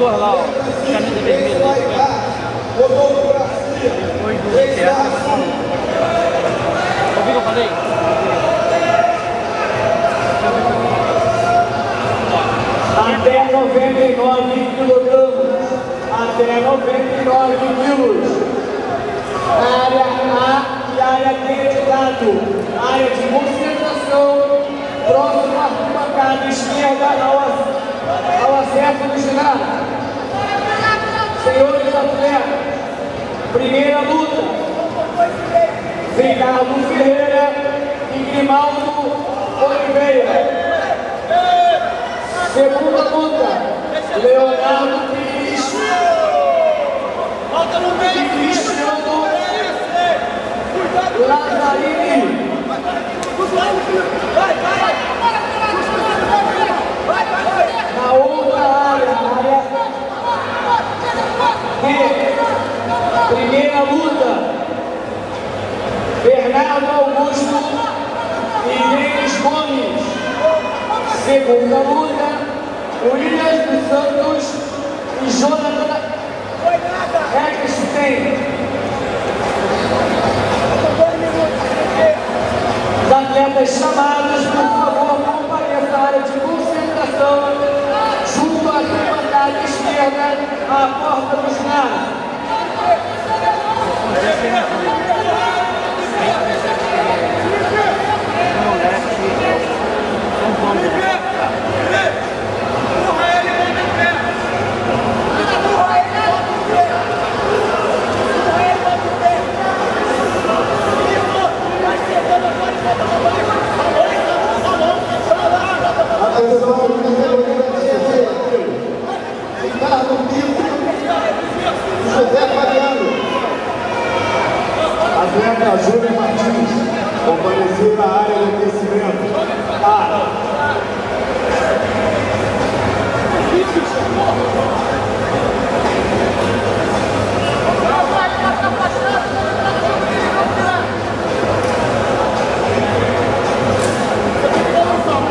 camisa vermelha. Depois do teatro, ouviu o que eu falei? até 99 quilogramas, até 99 quilos. Área A e área B de lado, área de concentração, próximo à arquibancada esquerda ao, ao acerto do ginásio. Primeira luta, Ricardo Ferreira e Grimaldo Oliveira. Segunda luta, Leonardo Pires e Cristiano Lazzarini. Na outra área, na área B, primeira luta, Bernardo Augusto e Denis Gomes. Segunda luta, Williams dos Santos e Jonathan Eckstein. Os atletas chamados, por atleta Júlia Martins, comparecer na área de aquecimento. Ah. A.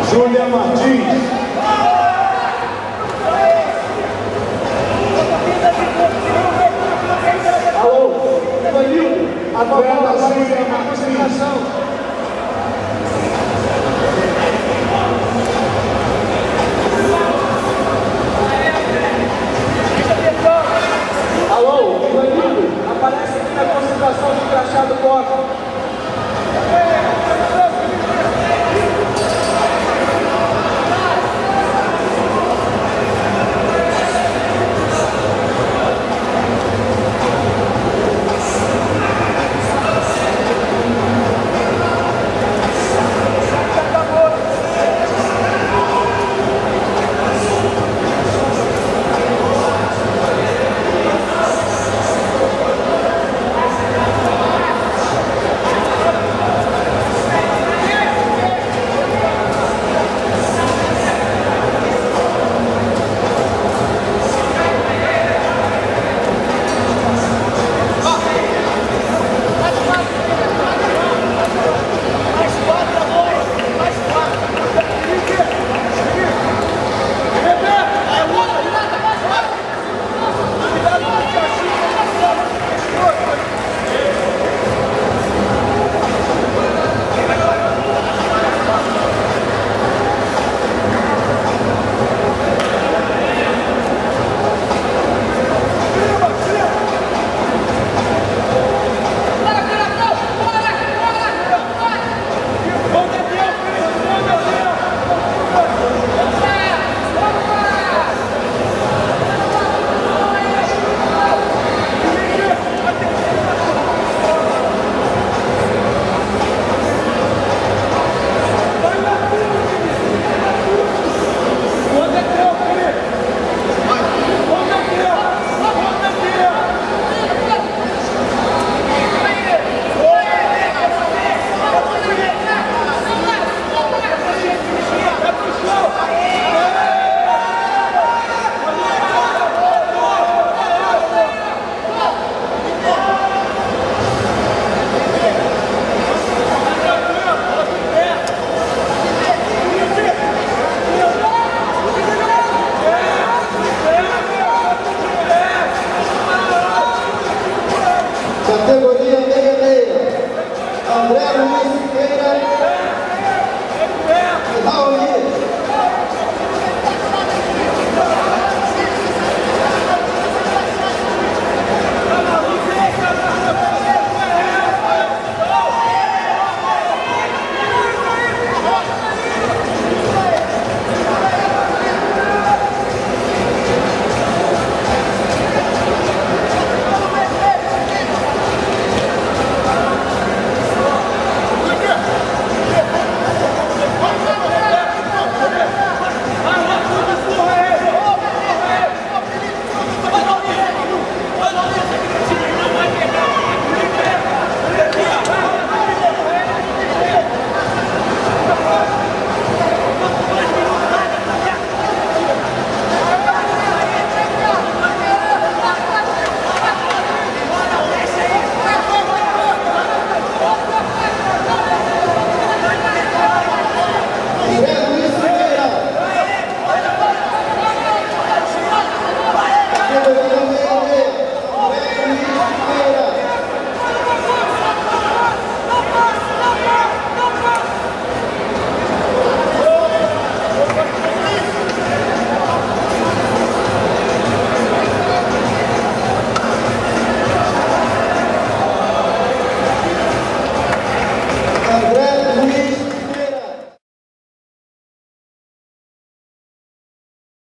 Júlia Martins.